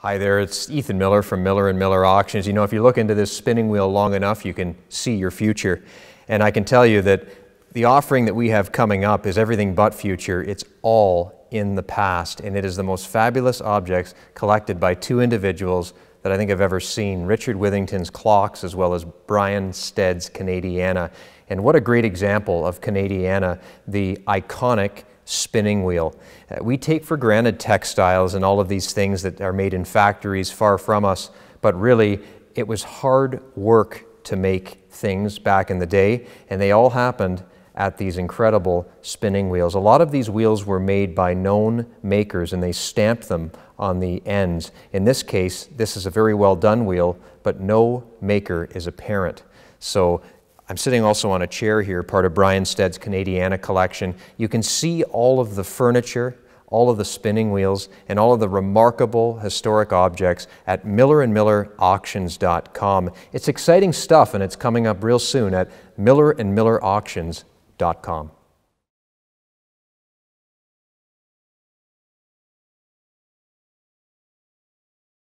Hi there, it's Ethan Miller from Miller and Miller Auctions. You know, if you look into this spinning wheel long enough, you can see your future. And I can tell you that the offering that we have coming up is everything but future. It's all in the past, and it is the most fabulous objects collected by two individuals that I think I've ever seen Richard Withington's clocks as well as Brian Stead's Canadiana. And what a great example of Canadiana, the iconic spinning wheel. Uh, we take for granted textiles and all of these things that are made in factories far from us, but really it was hard work to make things back in the day, and they all happened at these incredible spinning wheels. A lot of these wheels were made by known makers and they stamped them on the ends. In this case, this is a very well done wheel, but no maker is apparent. So I'm sitting also on a chair here, part of Brian Stead's Canadiana collection. You can see all of the furniture, all of the spinning wheels, and all of the remarkable historic objects at millerandmillerauctions.com. It's exciting stuff, and it's coming up real soon at millerandmillerauctions.com.